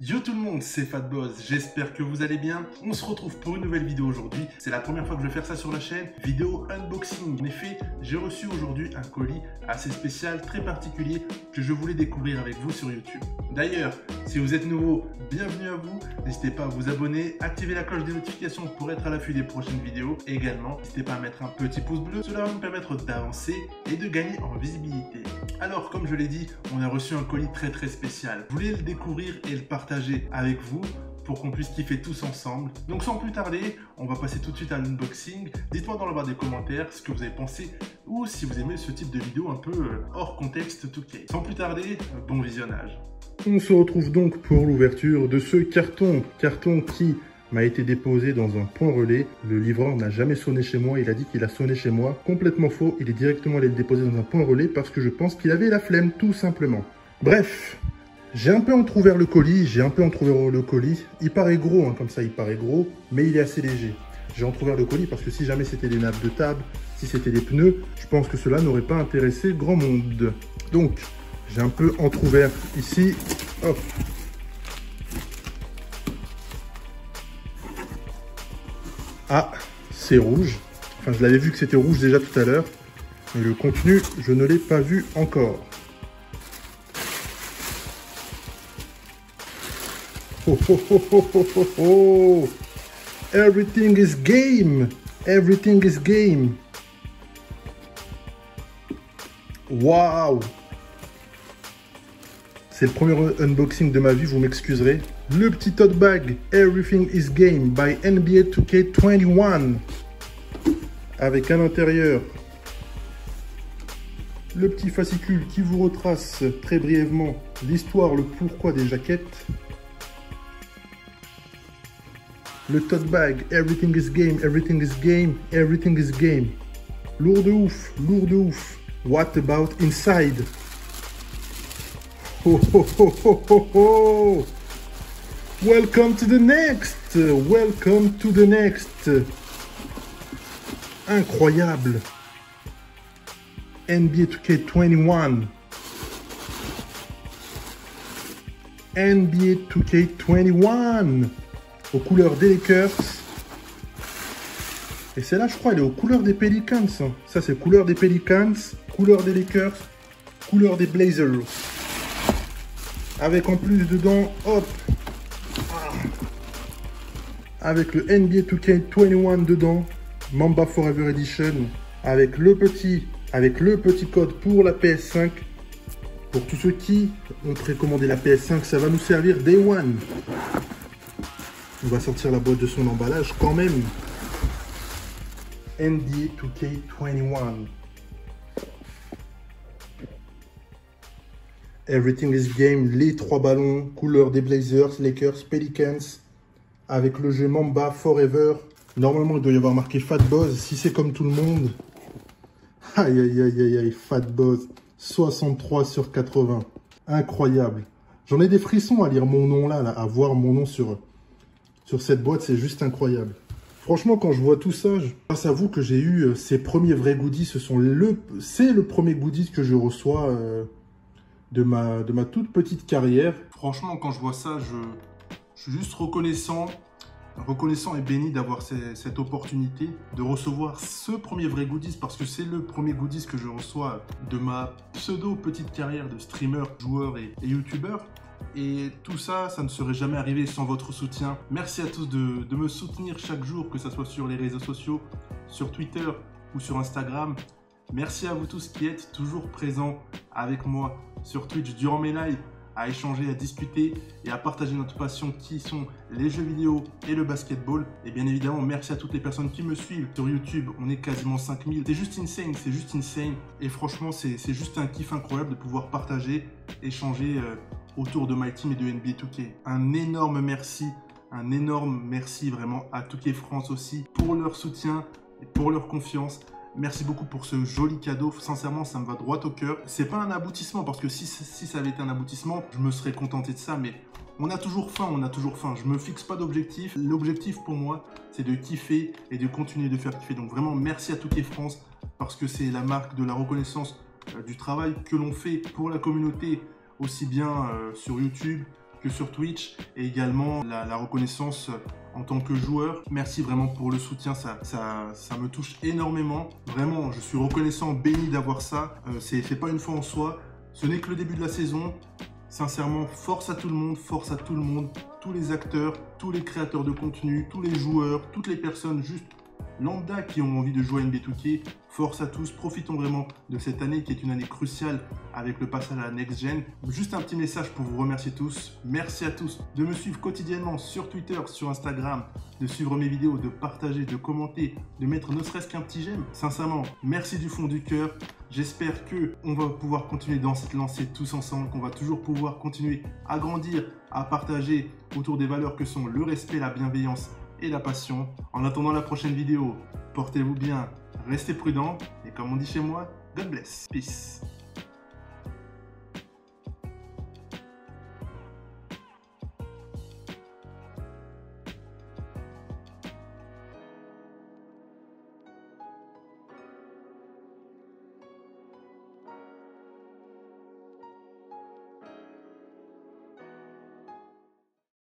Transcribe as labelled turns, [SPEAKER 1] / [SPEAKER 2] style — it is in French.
[SPEAKER 1] Yo tout le monde, c'est Fatboss, j'espère que vous allez bien. On se retrouve pour une nouvelle vidéo aujourd'hui. C'est la première fois que je vais faire ça sur la chaîne. Vidéo unboxing. En effet, j'ai reçu aujourd'hui un colis assez spécial, très particulier, que je voulais découvrir avec vous sur YouTube. D'ailleurs, si vous êtes nouveau, bienvenue à vous. N'hésitez pas à vous abonner, activer la cloche des notifications pour être à l'affût des prochaines vidéos. Également, n'hésitez pas à mettre un petit pouce bleu, cela va nous permettre d'avancer et de gagner en visibilité. Alors, comme je l'ai dit, on a reçu un colis très très spécial. Je voulais le découvrir et le partager avec vous pour qu'on puisse kiffer tous ensemble. Donc sans plus tarder, on va passer tout de suite à l'unboxing. Dites-moi dans la barre des commentaires ce que vous avez pensé ou si vous aimez ce type de vidéo un peu euh, hors contexte tout cas. Sans plus tarder, bon visionnage.
[SPEAKER 2] On se retrouve donc pour l'ouverture de ce carton. Carton qui m'a été déposé dans un point relais. Le livreur n'a jamais sonné chez moi. Il a dit qu'il a sonné chez moi. Complètement faux. Il est directement allé le déposer dans un point relais parce que je pense qu'il avait la flemme, tout simplement. Bref, j'ai un peu entrouvert le colis, j'ai un peu entrouvert le colis. Il paraît gros, hein, comme ça, il paraît gros, mais il est assez léger. J'ai entrouvert le colis parce que si jamais c'était des nappes de table, si c'était des pneus, je pense que cela n'aurait pas intéressé grand monde. Donc, j'ai un peu entrouvert ici. Hop. Ah, c'est rouge. Enfin, je l'avais vu que c'était rouge déjà tout à l'heure. Mais le contenu, je ne l'ai pas vu encore. Everything is game. Everything is game. Waouh. C'est le premier unboxing de ma vie, vous m'excuserez. Le petit tote bag Everything is Game by NBA 2K21 avec à l'intérieur le petit fascicule qui vous retrace très brièvement l'histoire, le pourquoi des jaquettes Le tote bag, everything is game, everything is game, everything is game. Lourd de ouf, lourd de ouf. What about inside? Ho, ho, ho, ho, ho. Welcome to the next. Welcome to the next. Incroyable. NBA 2K21. NBA 2K21 aux couleurs des Lakers. Et celle-là, je crois, elle est aux couleurs des Pelicans. Hein. Ça, c'est couleur des Pelicans, couleur des Lakers, couleur des Blazers. Avec en plus dedans, hop, ah. avec le NBA 2K21 dedans, Mamba Forever Edition, avec le petit, avec le petit code pour la PS5. Pour tous ceux qui ont précommandé la PS5, ça va nous servir Day One. On va sortir la boîte de son emballage quand même. NBA 2K21. Everything is Game, les trois ballons, couleur des Blazers, Lakers, Pelicans, avec le jeu Mamba Forever. Normalement, il doit y avoir marqué Fat Boss, si c'est comme tout le monde. Aïe, aïe, aïe, aïe, aïe, Fat Boss, 63 sur 80. Incroyable. J'en ai des frissons à lire mon nom là, là à voir mon nom sur, sur cette boîte, c'est juste incroyable. Franchement, quand je vois tout ça, je grâce à vous que j'ai eu euh, ces premiers vrais goodies. Ce sont le, c'est le premier goodies que je reçois euh, de, ma, de ma toute petite carrière.
[SPEAKER 1] Franchement, quand je vois ça, je, je suis juste reconnaissant, reconnaissant et béni d'avoir cette opportunité de recevoir ce premier vrai goodies parce que c'est le premier goodies que je reçois de ma pseudo petite carrière de streamer, joueur et, et youtubeur. Et tout ça, ça ne serait jamais arrivé sans votre soutien. Merci à tous de, me soutenir chaque jour, que ce soit sur les réseaux sociaux, sur Twitter ou sur Instagram. Merci à vous tous qui êtes toujours présents avec moi sur Twitch durant mes lives, à échanger, à discuter et à partager notre passion qui sont les jeux vidéo et le basketball. Et bien évidemment, merci à toutes les personnes qui me suivent sur YouTube. On est quasiment 5000. C'est juste insane, c'est juste insane. Et franchement, c'est juste un kiff incroyable de pouvoir partager, échanger. Euh, autour de My Team et de NBA 2K. Un énorme merci, un énorme merci vraiment à 2K France aussi pour leur soutien et pour leur confiance. Merci beaucoup pour ce joli cadeau. Sincèrement, ça me va droit au cœur. C'est pas un aboutissement parce que si, ça avait été un aboutissement, je me serais contenté de ça. Mais on a toujours faim, on a toujours faim. Je me fixe pas d'objectif. L'objectif pour moi, c'est de kiffer et de continuer de faire kiffer. Donc vraiment, merci à 2K France parce que c'est la marque de la reconnaissance euh, du travail que l'on fait pour la communauté aussi bien euh, sur YouTube que sur Twitch et également la, reconnaissance en tant que joueur. Merci vraiment pour le soutien, ça, ça, ça me touche énormément. Vraiment, je suis reconnaissant, béni d'avoir ça. Euh, c'est pas une fois en soi. Ce n'est que le début de la saison. Sincèrement, force à tout le monde, force à tout le monde, tous les acteurs, tous les créateurs de contenu, tous les joueurs, toutes les personnes juste lambda qui ont envie de jouer à NBA Force à tous, profitons vraiment de cette année qui est une année cruciale avec le passage à la next gen. Juste un petit message pour vous remercier tous. Merci à tous de me suivre quotidiennement sur Twitter, sur Instagram, de suivre mes vidéos, de partager, de commenter, de mettre ne serait-ce qu'un petit j'aime. Sincèrement, merci du fond du cœur. J'espère que on va pouvoir continuer dans cette lancée tous ensemble, qu'on va toujours pouvoir continuer à grandir, à partager autour des valeurs que sont le respect, la bienveillance et la passion. En attendant la prochaine vidéo, portez-vous bien, restez prudents et comme on dit chez moi, God bless. Peace.